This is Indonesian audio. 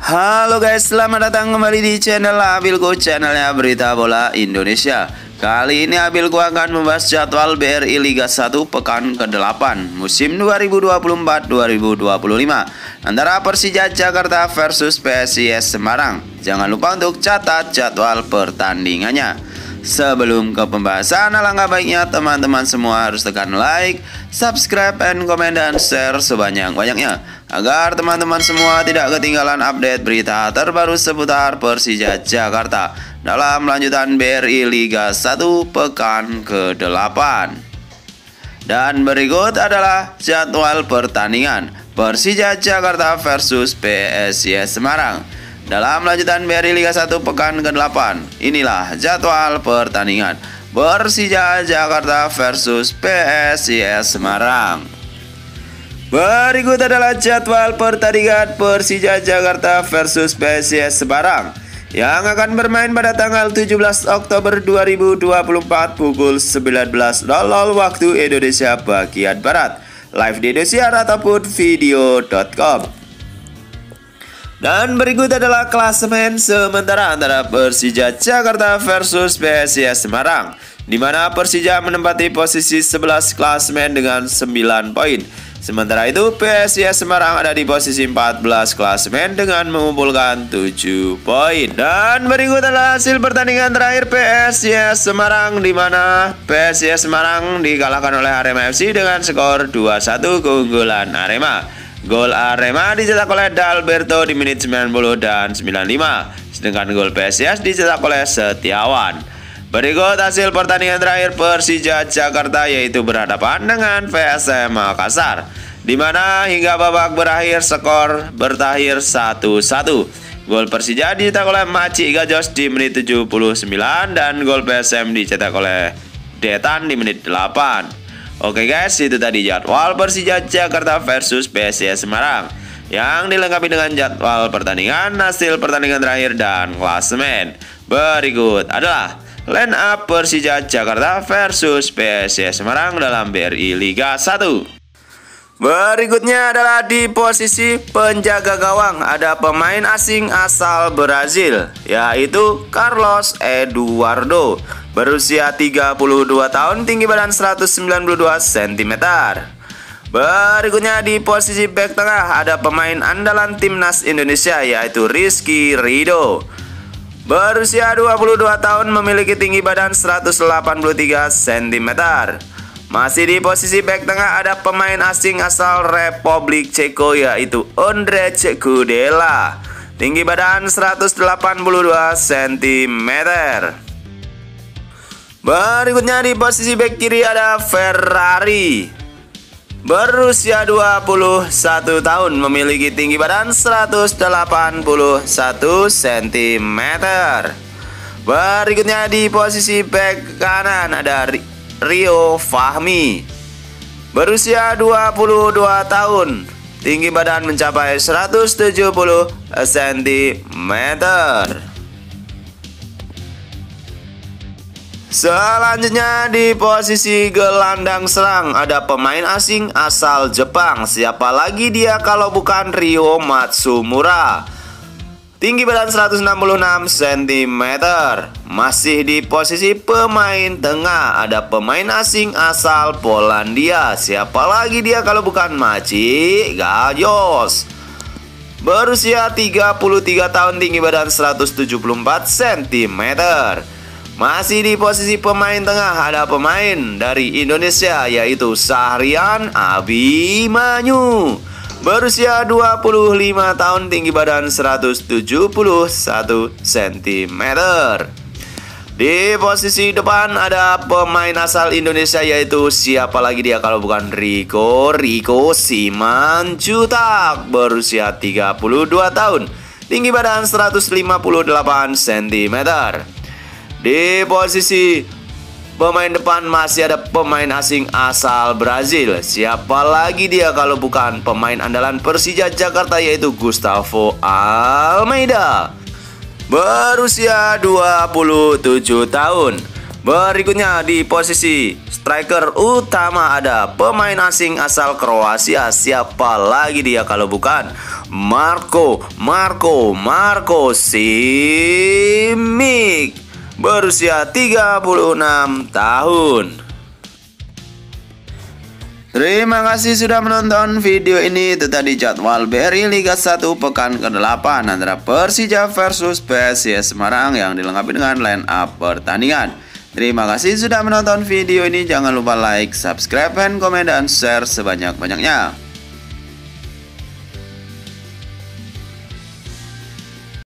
Halo guys, selamat datang kembali di channel Abilku, channelnya Berita Bola Indonesia. Kali ini Abilku akan membahas jadwal BRI Liga 1 pekan ke-8 musim 2024-2025 antara Persija Jakarta versus PSIS Semarang. Jangan lupa untuk catat jadwal pertandingannya. Sebelum ke pembahasan, alangkah baiknya teman-teman semua harus tekan like, subscribe, and komen dan share sebanyak-banyaknya agar teman-teman semua tidak ketinggalan update berita terbaru seputar Persija Jakarta dalam lanjutan BRI Liga 1 pekan ke-8. Dan berikut adalah jadwal pertandingan Persija Jakarta versus PSIS Semarang. Dalam lanjutan BRI Liga 1 pekan ke-8, inilah jadwal pertandingan Persija Jakarta versus PSIS Semarang. Berikut adalah jadwal pertandingan Persija Jakarta versus PSIS Semarang yang akan bermain pada tanggal 17 Oktober 2024 pukul 19.00 waktu Indonesia bagian Barat. Live di Indosiar ataupun video.com. Dan berikut adalah klasemen sementara antara Persija Jakarta versus PSIS Semarang di mana Persija menempati posisi 11 klasemen dengan 9 poin. Sementara itu PSIS Semarang ada di posisi 14 klasemen dengan mengumpulkan 7 poin. Dan berikut adalah hasil pertandingan terakhir PSIS Semarang di mana PSIS Semarang dikalahkan oleh Arema FC dengan skor 2-1 keunggulan Arema. Gol Arema dicetak oleh Dalberto di menit 90 dan 95, sedangkan gol PSIS dicetak oleh Setiawan. Berikut hasil pertandingan terakhir Persija Jakarta yaitu berhadapan dengan VSM Makassar di mana hingga babak berakhir skor bertakhir 1-1. Gol Persija dicetak oleh Maci Gajos di menit 79 dan gol PSM dicetak oleh Detan di menit 8. Oke guys, itu tadi jadwal Persija Jakarta versus PSIS Semarang yang dilengkapi dengan jadwal pertandingan, hasil pertandingan terakhir dan klasemen. Berikut adalah line up Persija Jakarta versus PSIS Semarang dalam BRI Liga 1. Berikutnya adalah di posisi penjaga gawang ada pemain asing asal Brazil yaitu Carlos Eduardo berusia 32 tahun, tinggi badan 192 cm. Berikutnya di posisi back tengah ada pemain andalan timnas Indonesia yaitu Rizky Rido. Berusia 22 tahun memiliki tinggi badan 183 cm. Masih di posisi back tengah ada pemain asing asal Republik Ceko yaitu Ondrej Kudela. Tinggi badan 182 cm. Berikutnya di posisi back kiri ada Ferrari Berusia 21 tahun memiliki tinggi badan 181 cm Berikutnya di posisi back kanan ada Rio Fahmi. Berusia 22 tahun Tinggi badan mencapai 170 cm Selanjutnya di posisi gelandang serang ada pemain asing asal Jepang. Siapa lagi dia kalau bukan Rio Matsumura? Tinggi badan 166 cm. Masih di posisi pemain tengah ada pemain asing asal Polandia. Siapa lagi dia kalau bukan Maci Gajos? Berusia 33 tahun tinggi badan 174 cm. Masih di posisi pemain tengah ada pemain dari Indonesia yaitu Sahrian Abimanyu. Berusia 25 tahun tinggi badan 171 cm Di posisi depan ada pemain asal Indonesia yaitu siapa lagi dia kalau bukan Rico? Rico Simanjutak. Berusia 32 tahun Tinggi badan 158 cm di posisi pemain depan masih ada pemain asing asal Brazil. Siapa lagi dia kalau bukan pemain andalan Persija Jakarta yaitu Gustavo Almeida. Berusia 27 tahun. Berikutnya di posisi striker utama ada pemain asing asal Kroasia. Siapa lagi dia kalau bukan Marco Marco Marco Simic berusia 36 tahun. Terima kasih sudah menonton video ini Tetap di jadwal BRI Liga 1 pekan ke-8 Antara Persija versus PSIS Semarang Yang dilengkapi dengan line up pertandingan Terima kasih sudah menonton video ini. Jangan lupa like, subscribe, dan komen, dan share sebanyak-banyaknya.